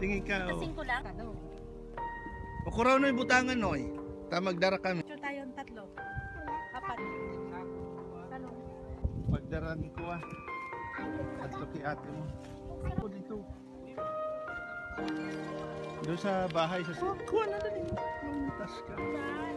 Tingin ka, oh. Kasing ko lang. Ano? Makuraw na yung butangan, noy. Tamagdara kami. Picture tayo ng tatlo. Apat. Talong. Pagdaran ko, ah. Tatlo kay ate mo. Ako dito. Doon sa bahay sa... Oh, kuha na dali. Lumitas ka. Saan?